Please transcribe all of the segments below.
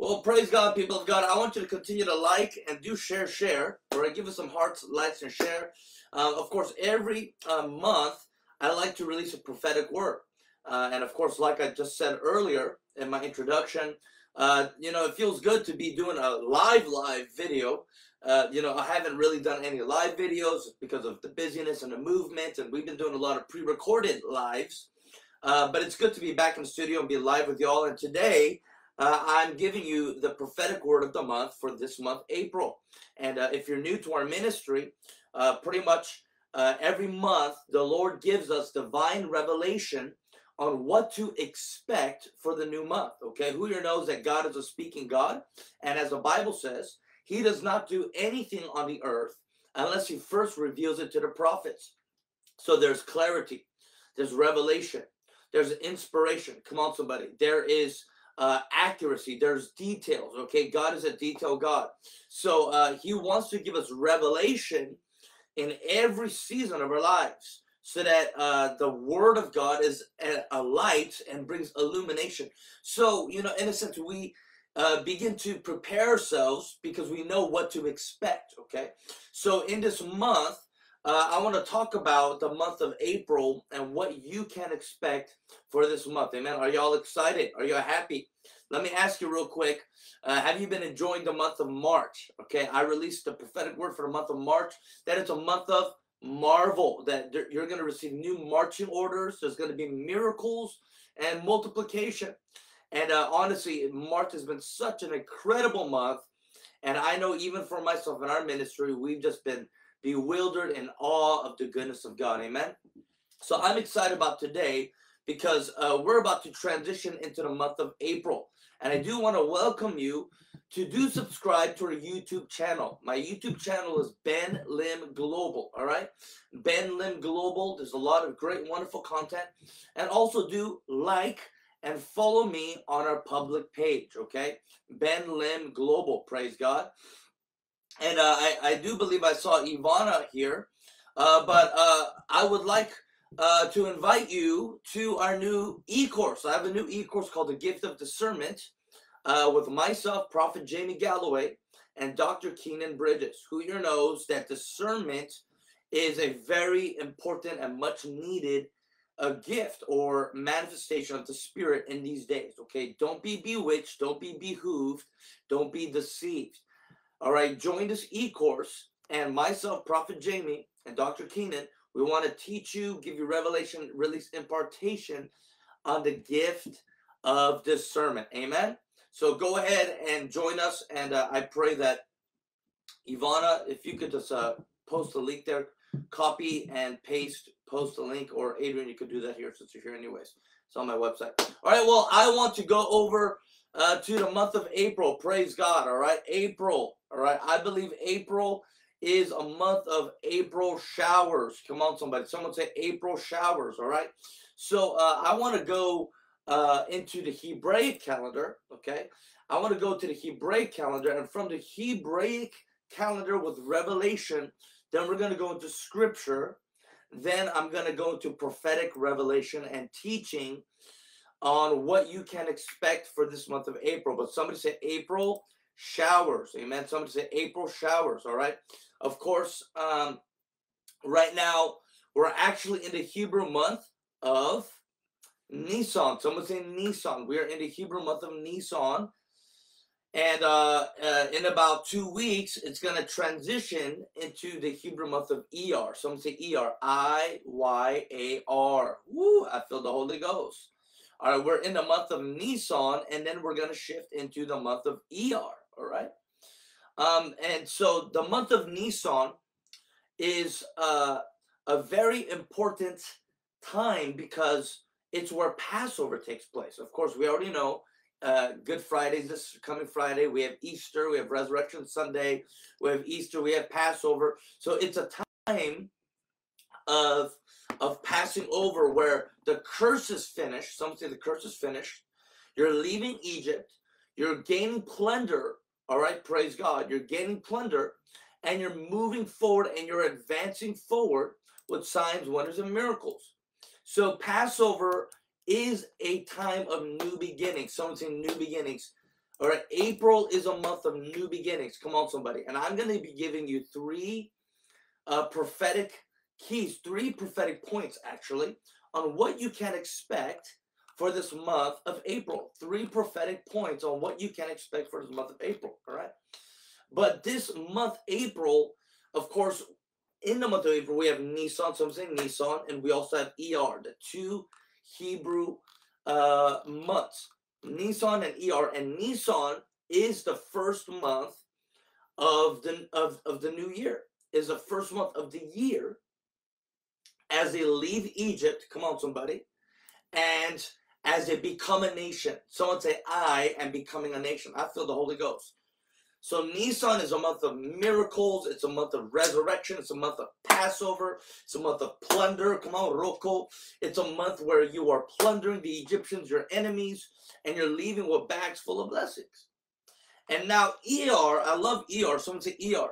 Well, praise God, people of God. I want you to continue to like and do share, share. All right, give us some hearts, likes, and share. Uh, of course, every uh, month, I like to release a prophetic word. Uh, and of course, like I just said earlier in my introduction, uh, you know, it feels good to be doing a live, live video. Uh, you know, I haven't really done any live videos because of the busyness and the movement, and we've been doing a lot of pre-recorded lives. Uh, but it's good to be back in the studio and be live with y'all. And today, uh, I'm giving you the prophetic word of the month for this month, April. And uh, if you're new to our ministry, uh, pretty much uh, every month, the Lord gives us divine revelation on what to expect for the new month. Okay, who here knows that God is a speaking God? And as the Bible says, He does not do anything on the earth unless He first reveals it to the prophets. So there's clarity, there's revelation, there's inspiration. Come on, somebody. There is uh, accuracy. There's details. Okay, God is a detail God. So uh, He wants to give us revelation in every season of our lives so that uh, the word of God is a, a, light and brings illumination. So, you know, in a sense, we uh, begin to prepare ourselves because we know what to expect, okay? So, in this month, uh, I want to talk about the month of April and what you can expect for this month. Amen. Are y'all excited? Are y'all happy? Let me ask you real quick. Uh, have you been enjoying the month of March? Okay, I released the prophetic word for the month of March. that it's a month of marvel that you're going to receive new marching orders. There's going to be miracles and multiplication. And uh, honestly, March has been such an incredible month. And I know even for myself in our ministry, we've just been bewildered in awe of the goodness of God. Amen. So I'm excited about today because uh, we're about to transition into the month of April. And I do want to welcome you to do subscribe to our YouTube channel. My YouTube channel is Ben Lim Global. All right, Ben Lim Global. There's a lot of great, wonderful content, and also do like and follow me on our public page. Okay, Ben Lim Global. Praise God. And uh, I, I do believe I saw Ivana here, uh, but uh, I would like uh, to invite you to our new e-course. I have a new e-course called The Gift of Discernment uh, with myself, Prophet Jamie Galloway, and Dr. Keenan Bridges, who here knows that discernment is a very important and much needed a uh, gift or manifestation of the spirit in these days. Okay, don't be bewitched, don't be behooved, don't be deceived. All right, join this e-course, and myself, Prophet Jamie, and Dr. Keenan we want to teach you, give you revelation, release impartation on the gift of discernment. Amen. So go ahead and join us. And uh, I pray that Ivana, if you could just uh, post the link there, copy and paste, post a link, or Adrian, you could do that here since you're here anyways. It's on my website. All right. Well, I want to go over uh, to the month of April. Praise God. All right. April. All right. I believe April is a month of April showers. Come on, somebody. Someone say April showers, all right? So uh, I want to go uh, into the Hebraic calendar, okay? I want to go to the Hebraic calendar, and from the Hebraic calendar with Revelation, then we're going to go into Scripture. Then I'm going to go into prophetic revelation and teaching on what you can expect for this month of April. But somebody say April showers. Amen. Somebody say April showers. All right. Of course, um, right now we're actually in the Hebrew month of Nisan. Someone say Nisan. We are in the Hebrew month of Nisan. And uh, uh, in about two weeks, it's going to transition into the Hebrew month of ER. Someone say ER. I Y A R. Woo! I feel the Holy Ghost. All right, we're in the month of Nisan, and then we're going to shift into the month of ER. All right. Um, and so the month of Nisan is uh, a very important time because it's where Passover takes place. Of course, we already know uh, Good Friday is this coming Friday. We have Easter, we have Resurrection Sunday, we have Easter, we have Passover. So it's a time of of passing over where the curse is finished. Some say the curse is finished. You're leaving Egypt. You're gaining plunder all right, praise God. You're gaining plunder and you're moving forward and you're advancing forward with signs, wonders, and miracles. So, Passover is a time of new beginnings. Someone saying new beginnings. All right, April is a month of new beginnings. Come on, somebody. And I'm going to be giving you three uh, prophetic keys, three prophetic points actually, on what you can expect for this month of April. Three prophetic points on what you can expect for this month of April. All right. But this month, April, of course, in the month of April, we have Nisan. so I'm saying Nisan, and we also have ER, the two Hebrew uh, months. Nisan and ER, and Nisan is the first month of the of, of the new year. Is the first month of the year as they leave Egypt. Come on, somebody, and as they become a nation. Someone say, "I am becoming a nation." I feel the Holy Ghost. So Nisan is a month of miracles. It's a month of resurrection. It's a month of Passover. It's a month of plunder. Come on, Roko. It's a month where you are plundering the Egyptians, your enemies, and you're leaving with bags full of blessings. And now ER, I love ER. Someone say ER.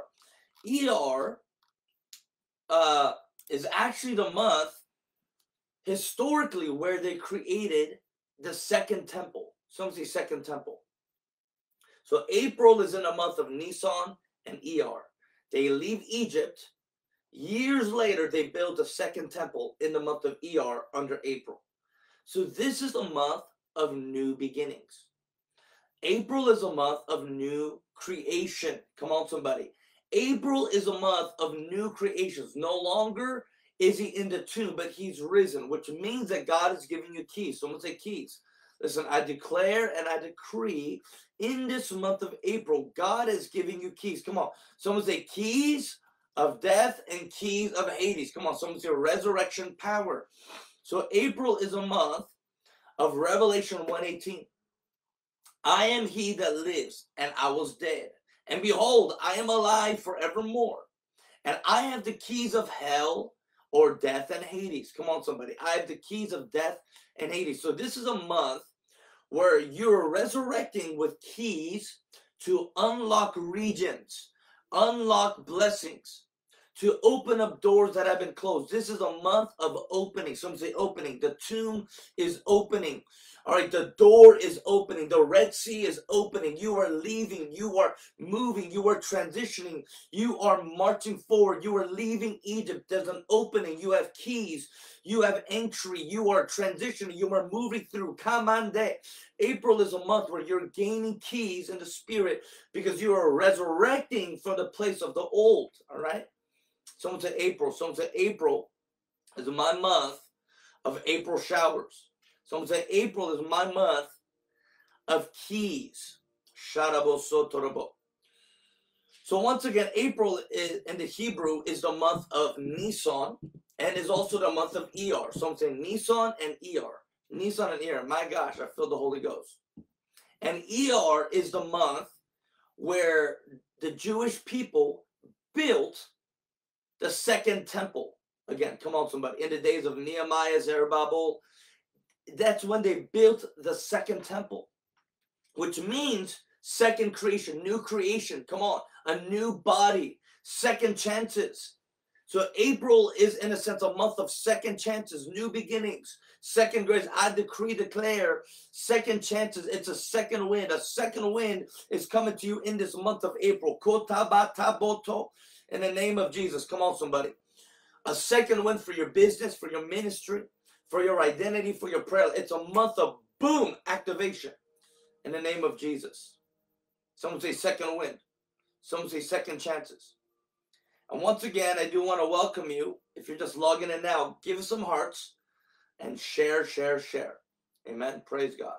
ER uh, is actually the month historically where they created the second temple. Someone say second temple. So April is in the month of Nisan and ER. They leave Egypt. Years later, they build a second temple in the month of ER under April. So this is a month of new beginnings. April is a month of new creation. Come on, somebody. April is a month of new creations. No longer is he in the tomb, but he's risen, which means that God is giving you keys. Someone say keys. Listen, I declare and I decree in this month of April, God is giving you keys. Come on. Someone say keys of death and keys of Hades. Come on. Someone say resurrection power. So April is a month of Revelation 118. I am he that lives, and I was dead. And behold, I am alive forevermore. And I have the keys of hell or death and Hades. Come on, somebody. I have the keys of death and Hades. So this is a month where you're resurrecting with keys to unlock regions, unlock blessings, to open up doors that have been closed. This is a month of opening. Some say opening. The tomb is opening. All right, the door is opening. The Red Sea is opening. You are leaving. You are moving. You are transitioning. You are marching forward. You are leaving Egypt. There's an opening. You have keys. You have entry. You are transitioning. You are moving through. Kamande. April is a month where you're gaining keys in the spirit because you are resurrecting from the place of the old. All right. Someone said April. Someone said April is my month of April showers. Someone say April is my month of keys. So once again, April is, in the Hebrew is the month of Nisan and is also the month of ER. So I'm saying Nisan and ER. Nisan and ER. My gosh, I feel the Holy Ghost. And ER is the month where the Jewish people built the second temple. Again, come on, somebody. In the days of Nehemiah, Zerubbabel, that's when they built the second temple, which means second creation, new creation. Come on, a new body, second chances. So April is in a sense a month of second chances, new beginnings, second grace. I decree, declare second chances. It's a second wind. A second wind is coming to you in this month of April. In the name of Jesus. Come on, somebody. A second wind for your business, for your ministry, for your identity, for your prayer. It's a month of boom activation in the name of Jesus. Some say second wind. Some say second chances. And once again, I do want to welcome you. If you're just logging in now, give us some hearts and share, share, share. Amen. Praise God.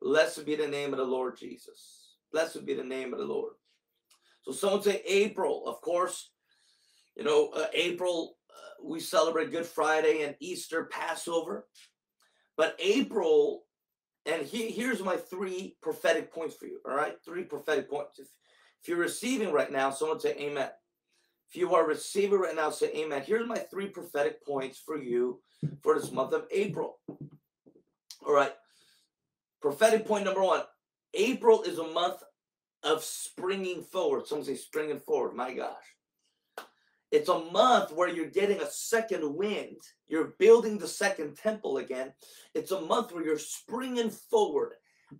Blessed be the name of the Lord Jesus. Blessed be the name of the Lord. So someone say April. Of course, you know, uh, April we celebrate Good Friday and Easter, Passover. But April, and he, here's my three prophetic points for you. All right, three prophetic points. If, if you're receiving right now, someone say Amen. If you are receiving right now, say Amen. Here's my three prophetic points for you for this month of April. All right, prophetic point number one: April is a month of springing forward. Someone say springing forward. My gosh. It's a month where you're getting a second wind. You're building the second temple again. It's a month where you're springing forward.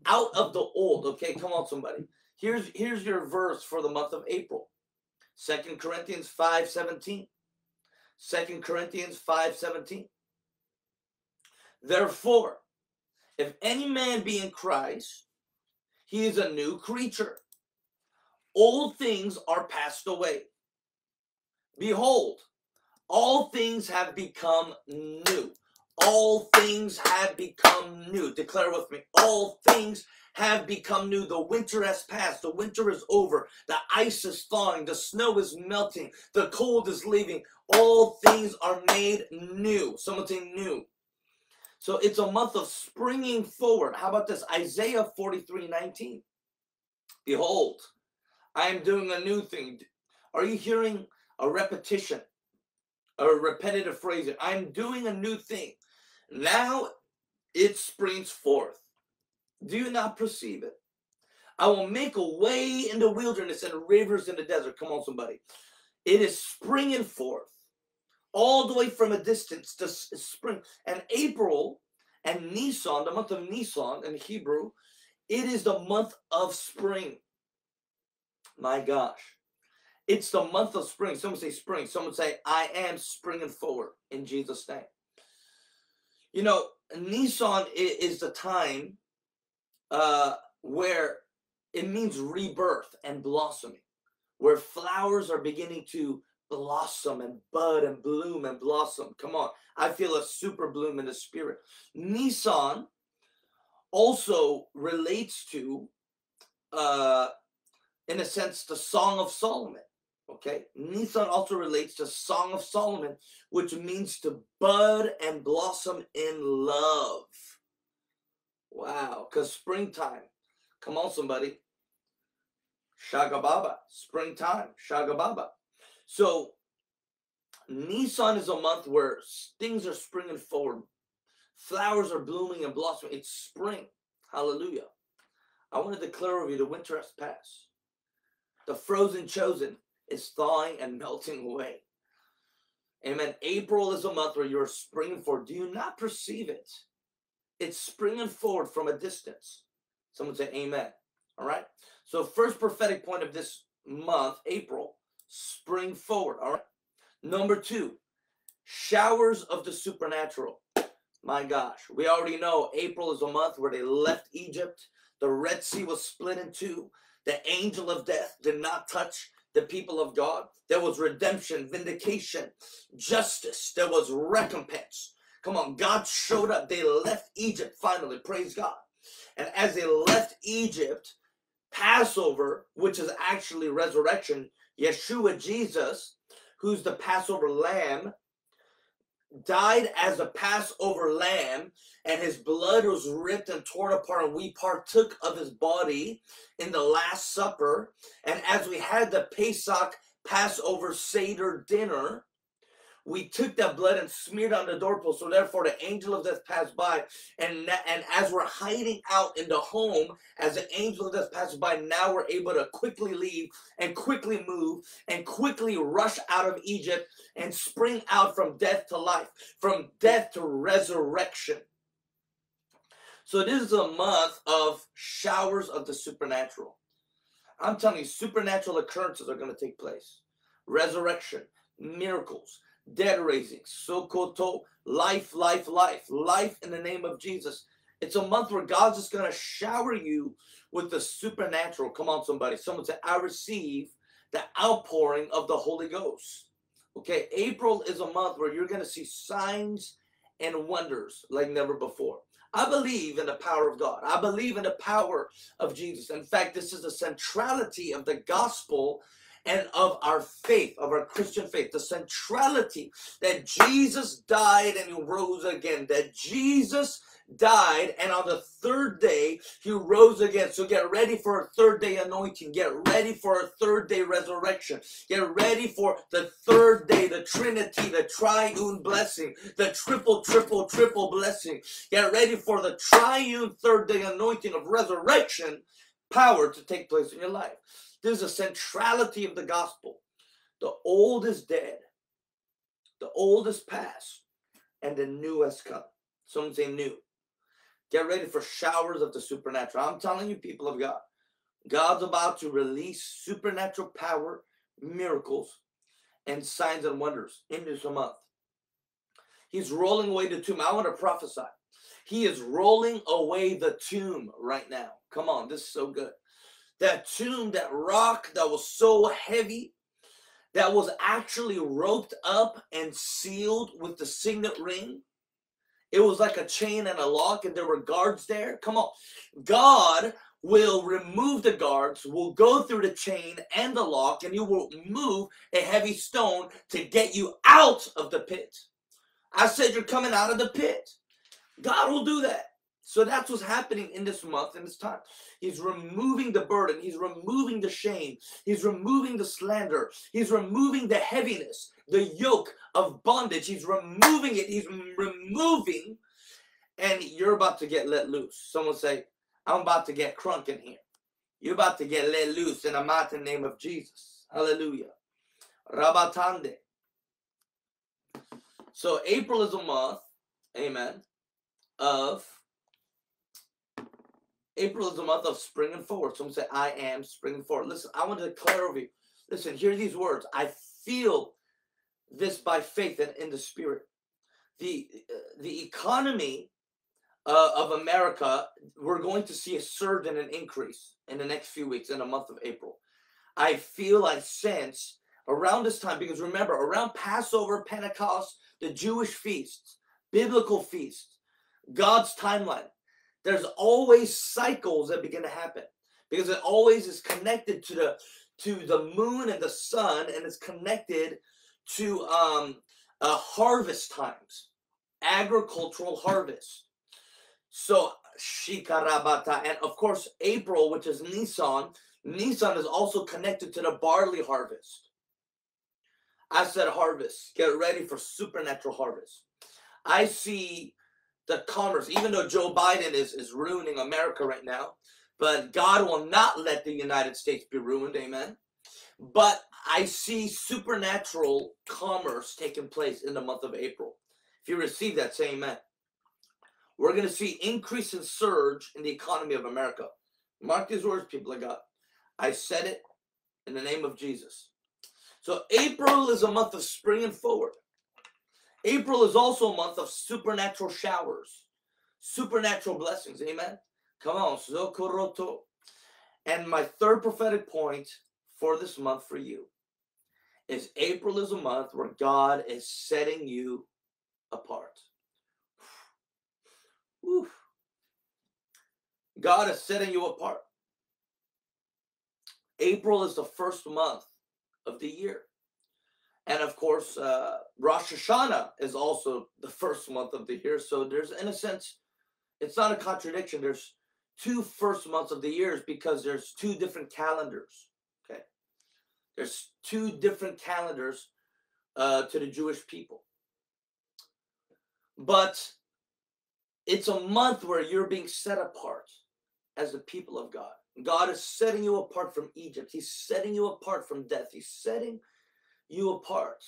out of the old. Okay, come on, somebody. Here's here's your verse for the month of April. Second Corinthians 5 17. 2 Corinthians 5 17. Therefore, if any man be in Christ, he is a new creature. Old things are passed away. Behold, all things have become new. All things have become new. Declare with me. All things have become new. The winter has passed. The winter is over. The ice is thawing. The snow is melting. The cold is leaving. All things are made new. Say new. So it's a month of springing forward. How about this? Isaiah 43 19. Behold, I am doing a new thing. Are you hearing a repetition? A repetitive phrase? I'm doing a new thing. Now it springs forth. Do you not perceive it? I will make a way in the wilderness and rivers in the desert. Come on, somebody. It is springing forth all the way from a distance to spring. And April and Nisan, the month of Nisan in Hebrew, it is the month of spring. My gosh. It's the month of spring. Someone say spring. Someone say, I am springing forward in Jesus' name. You know, Nisan is the time uh, where it means rebirth and blossoming, where flowers are beginning to blossom and bud and bloom and blossom. Come on, I feel a super bloom in the spirit. Nisan also relates to, uh, in a sense, the Song of Solomon. Okay, Nisan also relates to Song of Solomon, which means to bud and blossom in love. Wow, because springtime. Come on, somebody. Shagababa, springtime, Shagababa. So, Nisan is a month where things are springing forward. Flowers are blooming and blossoming. It's spring. Hallelujah. I want to declare over you the winter has passed. The frozen chosen is thawing and melting away. Amen. April is a month where you're springing forward. Do you not perceive it? It's springing forward from a distance. Someone say amen. All right. So, first prophetic point of this month, April, spring forward. All right. Number two, showers of the supernatural. My gosh, we already know April is a month where they left Egypt. The Red Sea was split in two. The angel of death did not touch the people of God. There was redemption, vindication, justice. There was recompense. Come on, God showed up. They left Egypt finally. Praise God. And as they left Egypt, Passover, which is actually resurrection, Yeshua Jesus, who's the Passover lamb, died as a Passover lamb, and his blood was ripped and torn apart, and we partook of his body in the Last Supper. And as we had the Pesach Passover Seder dinner, we took that blood and smeared on the doorpost. So therefore, the angel of death passed by, and and as we're hiding out in the home, as the angel of death passes by, now we're able to quickly leave and quickly move and quickly rush out of Egypt and spring out from death to life, from death to resurrection. So this is a month of showers of the supernatural. I'm telling you, supernatural occurrences are going to take place. Resurrection, miracles, dead raising, sokoto, life, life, life, life in the name of Jesus. It's a month where God's just going to shower you with the supernatural. Come on, somebody. Someone say, I receive the outpouring of the Holy Ghost. Okay, April is a month where you're going to see signs and wonders like never before. I believe in the power of God. I believe in the power of Jesus. In fact, this is the centrality of the gospel and of our faith, of our Christian faith, the centrality that Jesus died and he rose again, that Jesus died and on the third day he rose again. So get ready for a third day anointing. Get ready for a third day resurrection. Get ready for the third day, the Trinity, the triune blessing, the triple, triple, triple blessing. Get ready for the triune third day anointing of resurrection power to take place in your life. There's a centrality of the gospel. The old is dead, the old is past, and the new has come. Someone say new. Get ready for showers of the supernatural. I'm telling you, people of God, God's about to release supernatural power, miracles, and signs and wonders in this month. He's rolling away the tomb. I want to prophesy. He is rolling away the tomb right now. Come on, this is so good. That tomb, that rock that was so heavy, that was actually roped up and sealed with the signet ring. It was like a chain and a lock, and there were guards there. Come on. God will remove the guards, will go through the chain and the lock, and you will move a heavy stone to get you out of the pit. I said you're coming out of the pit. God will do that. So that's what's happening in this month and this time. He's removing the burden. He's removing the shame. He's removing the slander. He's removing the heaviness, the yoke of bondage. He's removing it. He's removing, and you're about to get let loose. Someone say, I'm about to get crunk in here. You're about to get let loose in the mighty name of Jesus. Hallelujah. Rabatande. So April is a month, amen, of April is the month of springing forward. Someone say, I am springing forward. Listen, I want to declare over you. Listen, hear these words. I feel this by faith and in the spirit. The, uh, the economy uh, of America, we're going to see a surge and an increase in the next few weeks in the month of April. I feel, I sense around this time, because remember, around Passover, Pentecost, the Jewish feasts, biblical feasts, God's timeline, there's always cycles that begin to happen because it always is connected to the to the moon and the sun and it's connected to um uh, harvest times agricultural harvest. So shikarabata and of course april which is nisan nisan is also connected to the barley harvest. I said harvest. Get ready for supernatural harvest. I see the commerce, even though Joe Biden is, is ruining America right now, but God will not let the United States be ruined, amen. But I see supernatural commerce taking place in the month of April. If you receive that, say amen. We're going to see increase and surge in the economy of America. Mark these words, people of God. I said it in the name of Jesus. So April is a month of springing forward. April is also a month of supernatural showers, supernatural blessings. Amen. Come on, Zokoroto. And my third prophetic point for this month for you is April is a month where God is setting you apart. Whew. God is setting you apart. April is the first month of the year. And of course, uh, Rosh Hashanah is also the first month of the year. So there's, in a sense, it's not a contradiction. There's two first months of the years because there's two different calendars. Okay. There's two different calendars uh, to the Jewish people. But it's a month where you're being set apart as the people of God. God is setting you apart from Egypt. He's setting you apart from death. He's setting you apart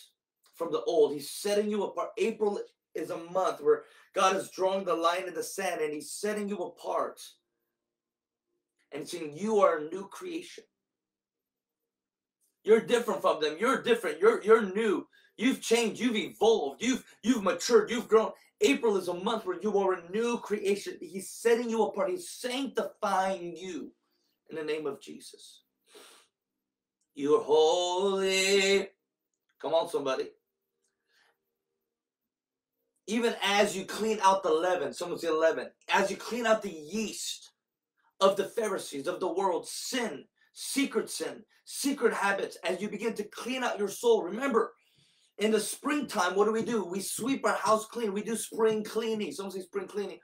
from the old. He's setting you apart. April is a month where God is drawing the line in the sand and he's setting you apart and saying you are a new creation. You're different from them. You're different. You're you're new. You've changed. You've evolved. You've you've matured. You've grown. April is a month where you are a new creation. He's setting you apart. He's sanctifying you in the name of Jesus. You're holy. Come on, somebody. Even as you clean out the leaven, someone say leaven, as you clean out the yeast of the Pharisees, of the world, sin, secret sin, secret habits, as you begin to clean out your soul. Remember, in the springtime, what do we do? We sweep our house clean. We do spring cleaning. Someone say spring cleaning.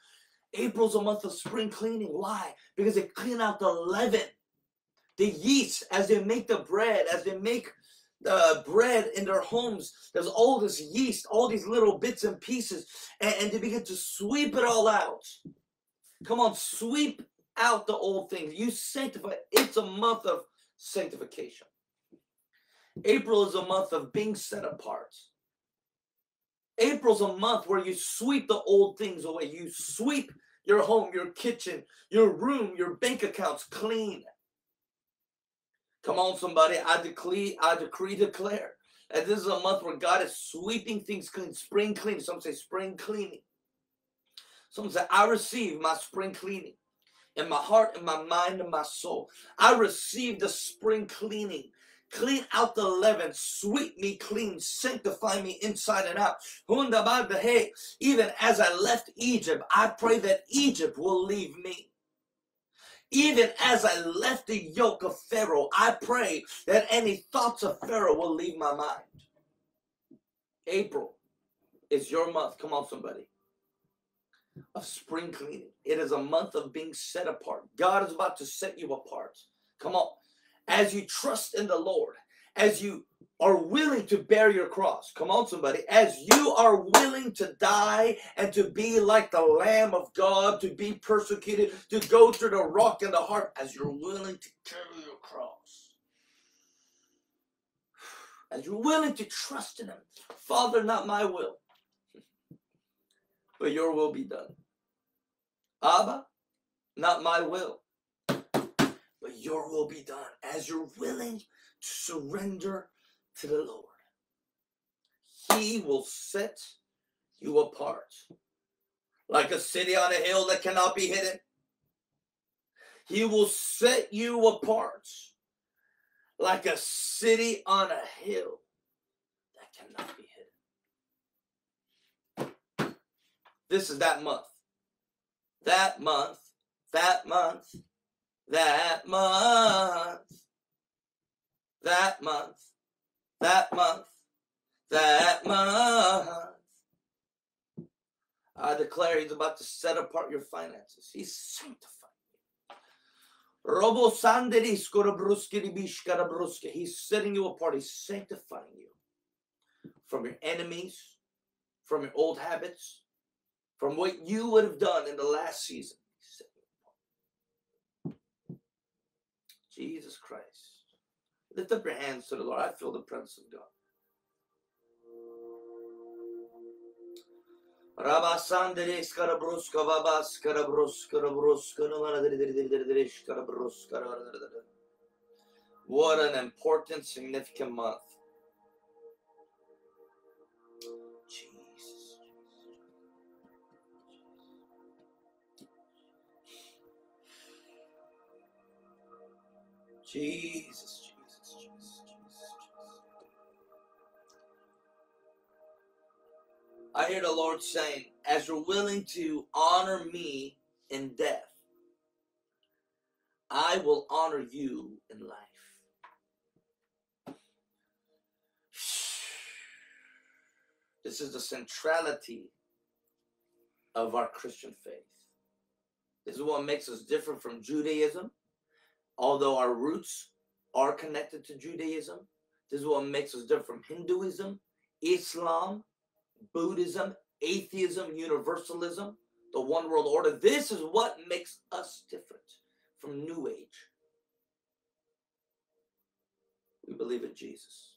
April's a month of spring cleaning. Why? Because they clean out the leaven, the yeast, as they make the bread, as they make uh, bread in their homes. There's all this yeast, all these little bits and pieces, and, and they begin to sweep it all out. Come on, sweep out the old things. You sanctify. It's a month of sanctification. April is a month of being set apart. April's a month where you sweep the old things away. You sweep your home, your kitchen, your room, your bank accounts clean. Come on, somebody. I decree, I decree, declare. And this is a month where God is sweeping things clean, spring cleaning. Some say spring cleaning. Some say, I receive my spring cleaning in my heart, in my mind, and my soul. I receive the spring cleaning. Clean out the leaven, sweep me clean, sanctify me inside and out. Even as I left Egypt, I pray that Egypt will leave me. Even as I left the yoke of Pharaoh, I pray that any thoughts of Pharaoh will leave my mind. April is your month. Come on, somebody of spring cleaning. It is a month of being set apart. God is about to set you apart. Come on. As you trust in the Lord, as you are willing to bear your cross. Come on, somebody. As you are willing to die and to be like the Lamb of God, to be persecuted, to go through the rock and the heart, as you're willing to carry your cross. As you're willing to trust in Him. Father, not my will, but your will be done. Abba, not my will, but your will be done as you're willing to surrender to the Lord. He will set you apart like a city on a hill that cannot be hidden. He will set you apart like a city on a hill that cannot be hidden. This is that month. That month. That month. That month. That month. That month. That month. I declare he's about to set apart your finances. He's sanctifying you. Robo He's setting you apart. He's sanctifying you from your enemies, from your old habits, from what you would have done in the last season. Jesus Christ. Lift up your hands to the Lord. I feel the presence of God. What an important, significant month. Jesus, Jesus, Jesus, I hear the Lord saying, as you're willing to honor me in death, I will honor you in life. This is the centrality of our Christian faith. This is what makes us different from Judaism although our roots are connected to Judaism, this is what makes us different from Hinduism, Islam, Buddhism, atheism, universalism, the one world order. This is what makes us different from New Age. We believe in Jesus.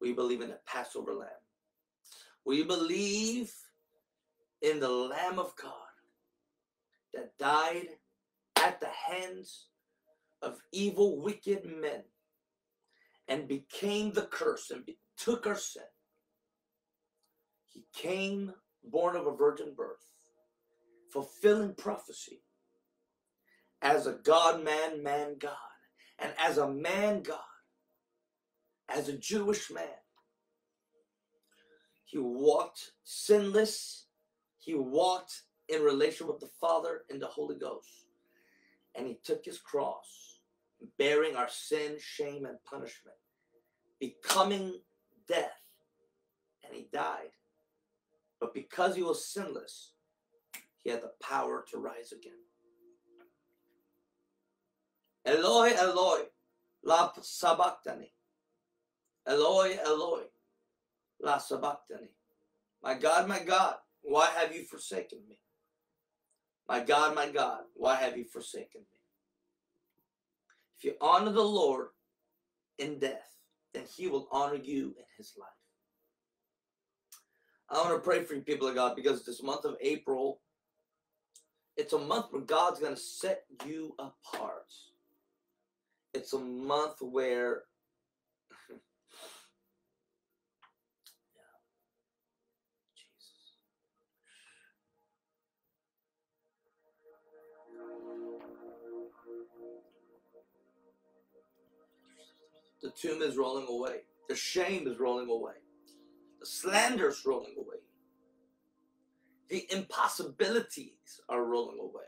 We believe in the Passover lamb. We believe in the Lamb of God that died at the hands of evil, wicked men and became the curse and took our sin. He came born of a virgin birth, fulfilling prophecy as a God man, man God, and as a man God, as a Jewish man. He walked sinless. He walked in relation with the Father and the Holy Ghost. And he took his cross bearing our sin, shame, and punishment, becoming death. And he died. But because he was sinless, he had the power to rise again. Eloi, Eloi, la sabachthani. Eloi, Eloi, la sabachthani. My God, my God, why have you forsaken me? My God, my God, why have you forsaken me? If you honor the Lord in death, then he will honor you in his life. I want to pray for you, people of God, because this month of April It's a month where God's going to set you apart. It's a month where. The tomb is rolling away. The shame is rolling away. The slander is rolling away. The impossibilities are rolling away.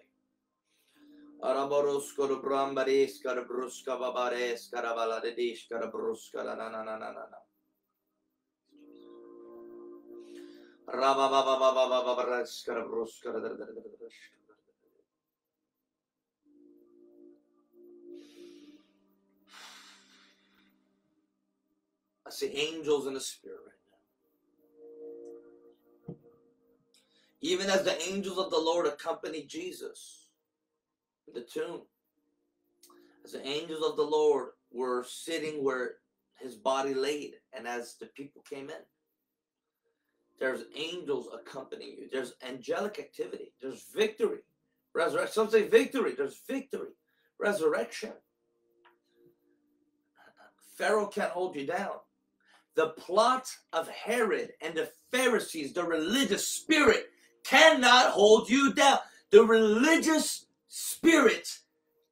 I see angels in the spirit Even as the angels of the Lord accompanied Jesus in the tomb, as the angels of the Lord were sitting where his body laid, and as the people came in, there's angels accompanying you. There's angelic activity. There's victory. Resurrection. Some say victory. There's victory. Resurrection. Pharaoh can't hold you down the plot of Herod and the Pharisees, the religious spirit, cannot hold you down. The religious spirit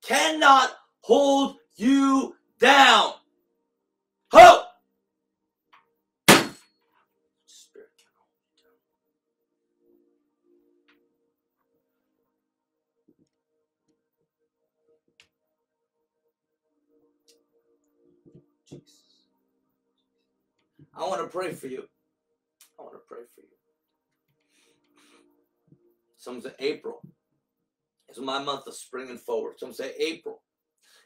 cannot hold you down. Ho! I want to pray for you. I want to pray for you. Some say April is my month of springing forward. Some say April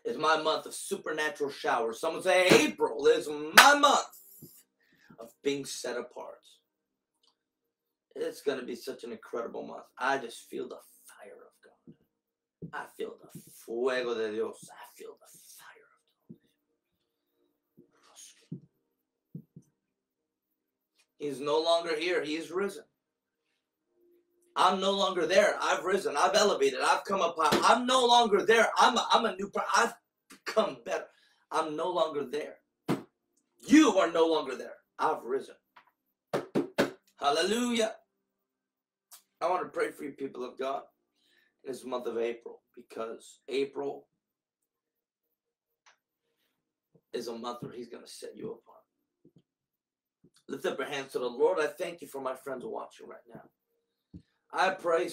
is my month of supernatural showers. Some say April is my month of being set apart. It's going to be such an incredible month. I just feel the fire of God. I feel the fuego de Dios. I feel the fire of God. He's no longer here. He's risen. I'm no longer there. I've risen. I've elevated. I've come up high. I'm no longer there. I'm a, I'm a new person. I've become better. I'm no longer there. You are no longer there. I've risen. Hallelujah. I want to pray for you, people of God, in this month of April, because April is a month where He's going to set you apart. Lift up your hands to the Lord. I thank you for my friends watching right now. I pray,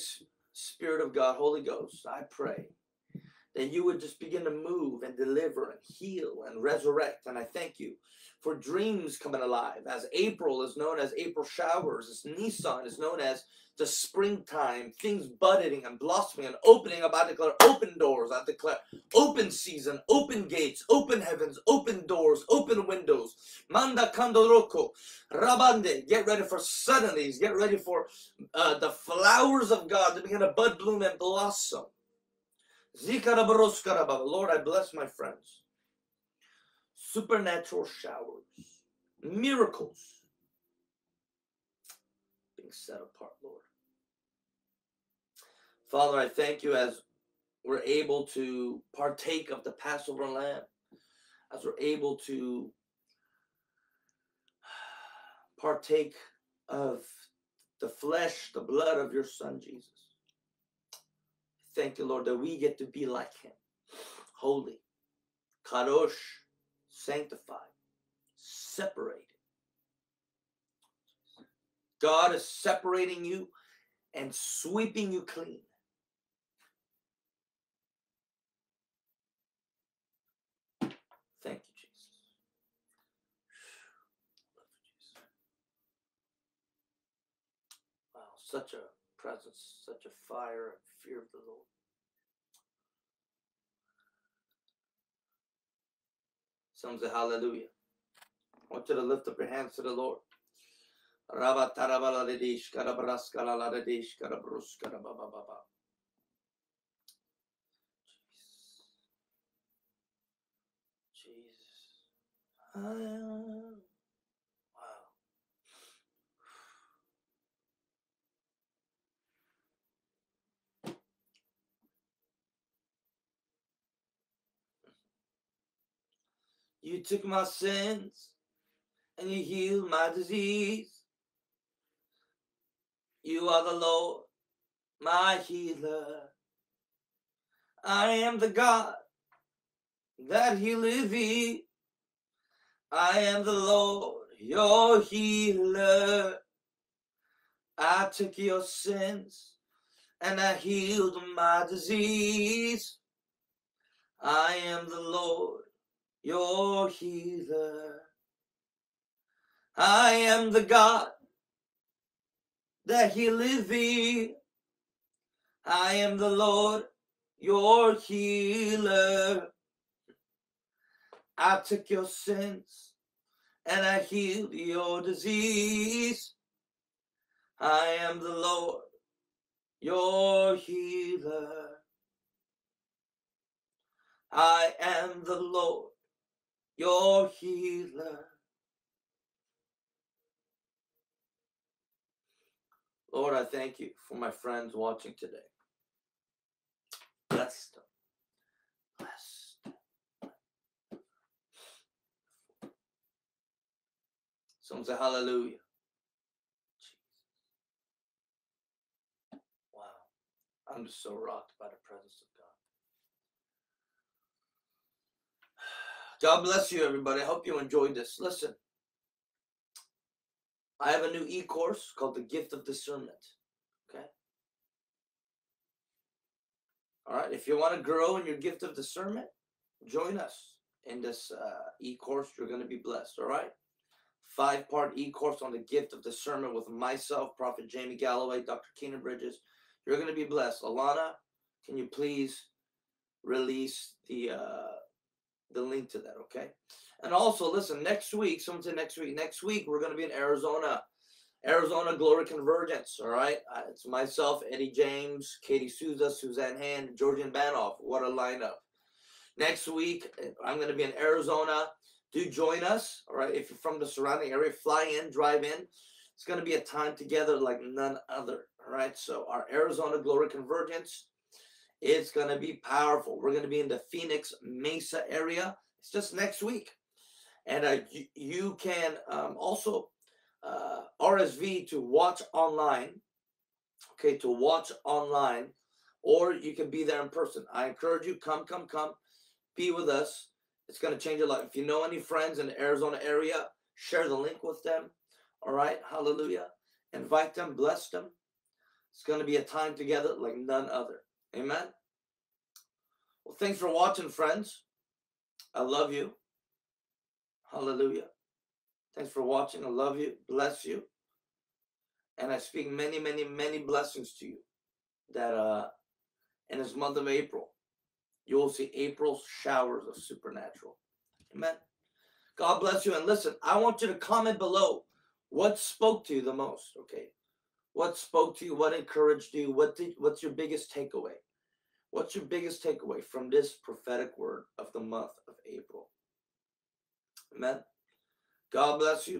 Spirit of God, Holy Ghost, I pray that you would just begin to move and deliver and heal and resurrect. And I thank you for dreams coming alive. As April is known as April showers, as Nisan is known as the springtime, things budding and blossoming and opening. up. I declare open doors. I declare open season, open gates, open heavens, open doors, open windows. Manda kandoroko, rabande. Get ready for suddenlies. Get ready for uh, the flowers of God to begin to bud, bloom, and blossom. Lord, I bless my friends. Supernatural showers, miracles being set apart, Lord. Father, I thank you as we're able to partake of the Passover lamb, as we're able to partake of the flesh, the blood of your Son, Jesus. Thank you, Lord, that we get to be like him. Holy, kadosh, sanctified, separated. God is separating you and sweeping you clean. Thank you, Jesus. Wow, such a presence, such a fire and fear of the Lord. Some of hallelujah. I want you to lift up your hands to the Lord. Karabruskarabababa. Jesus. You took my sins and you healed my disease. You are the Lord, my healer. I am the God that healeth thee. I am the Lord, your healer. I took your sins and I healed my disease. I am the Lord, your healer. I am the God that healeth thee. I am the Lord, your healer. I took your sins and I healed your disease. I am the Lord, your healer. I am the Lord, your healer. Lord, I thank you for my friends watching today. Bless them. Bless them. Someone say hallelujah. Jesus. Wow. I'm just so rocked by the presence of God. Bless you, everybody. I hope you enjoyed this. Listen, I have a new e course called The Gift of Discernment. Okay. All right. If you want to grow in your gift of discernment, join us in this uh, e course. You're going to be blessed. All right. Five part e course on the gift of discernment with myself, Prophet Jamie Galloway, Dr. Kynan Bridges. You're going to be blessed. Alana, can you please release the uh, the link to that? Okay. And also, listen, next week, someone said next week, next week, we're going to be in Arizona. Arizona Glory Convergence, all right? Uh, it's myself, Eddie James, Katie Souza, Suzanne Hand, Georgian Banov. What a lineup. Next week, I'm going to be in Arizona. Do join us, all right? If you're from the surrounding area, fly in, drive in. It's going to be a time together like none other, all right? So, our Arizona Glory Convergence is going to be powerful. We're going to be in the Phoenix Mesa area. It's just next week and uh, you, you, can um, also uh, RSV to watch online. Okay, to watch online, or you can be there in person. I encourage you, come, come, come, be with us. It's going to change your life. If you know any friends in the Arizona area, share the link with them. All right, hallelujah. Invite them, bless them. It's going to be a time together like none other. Amen. Well, thanks for watching, friends. I love you. Hallelujah. Thanks for watching. I love you. Bless you. And I speak many, many, many blessings to you that uh in this month of April, you will see April's showers of supernatural. Amen. God bless you. And listen, I want you to comment below what spoke to you the most. Okay. What spoke to you? What encouraged you? What did what's your biggest takeaway? What's your biggest takeaway from this prophetic word of the month of April? Amen. God bless you.